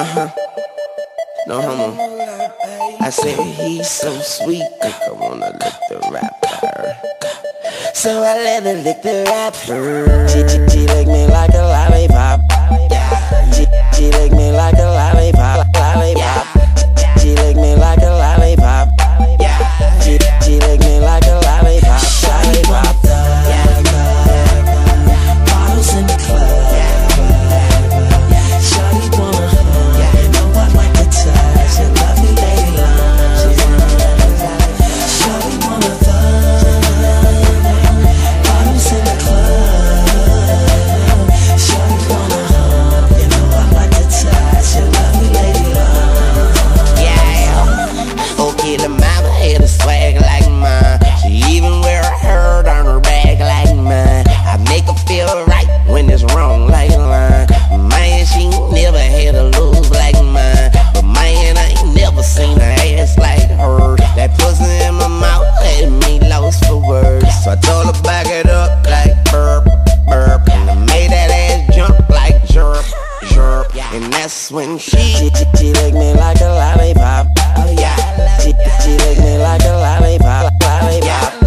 Uh huh. No homo. I said he's so sweet, I wanna lick the wrapper. So I let her lick the rapper. She, she, she lick me like a lollipop. Yeah. She, she lick me like a. Lollipop. And that's when she, she, she, licked me like a lollipop. Oh yeah. She, she licked me like a lollipop, lollipop.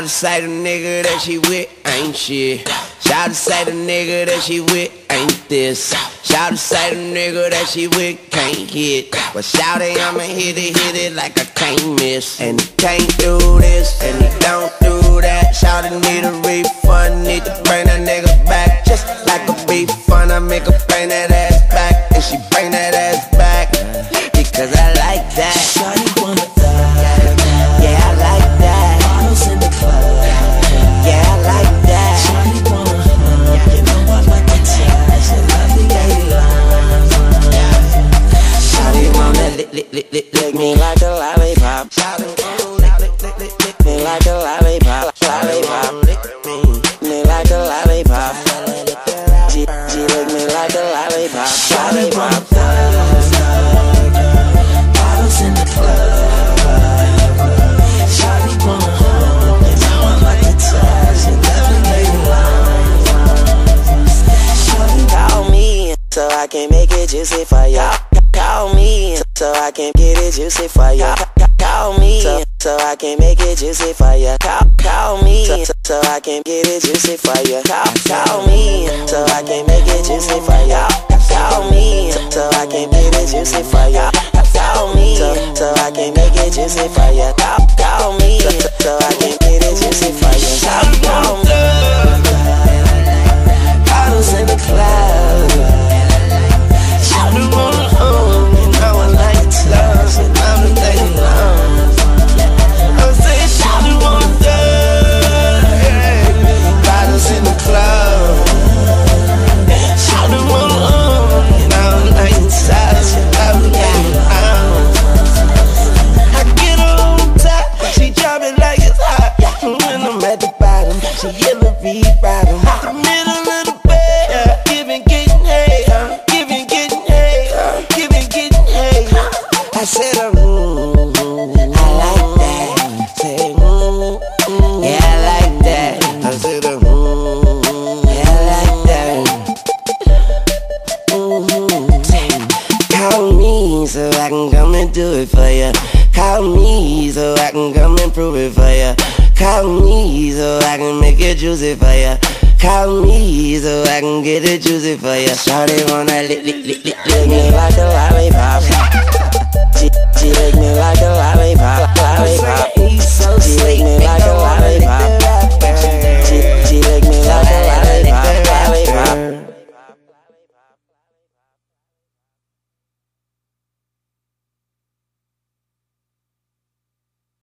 Shout to say the nigga that she with ain't shit. Shout to say the nigga that she with ain't this. Shout to say the nigga that she with can't hit. But shout it, I'ma hit it, hit it like I can't miss. And he can't do this, and he don't do that. Shout it, need a like a lollipop. Lollipop. Lick me, me like a lollipop. She, she lick me like a lollipop. Lollipop. Bottles in the club. Wanna know I touch love. Shawty Call me so I can make it juicy for ya. Call me so I can get it juicy for ya. Call me so, I can make it juicy for ya. Call, call me so, so I can get it juicy for ya. Call, call me so I can make it juicy for ya. Call me so I can get it juicy for ya. Call me so, so I can make it juicy for ya. Call, she yellow beat bottom. The middle of the bed, uh, giving, getting hay, uh, giving, getting hay, uh, giving, getting hay. I said, uh, mm, mm, I like that. Say, mm, mm, yeah, I like that. I said, uh, mm, yeah, I like that. Mm-hmm. Call me so I can come and do it for ya. Call me so I can come and prove it for ya. Call me so I can it juicy for ya. Call me so I can get it juicy for ya. Shawty wanna lick, lick, lick, lick, lick me like a lollipop.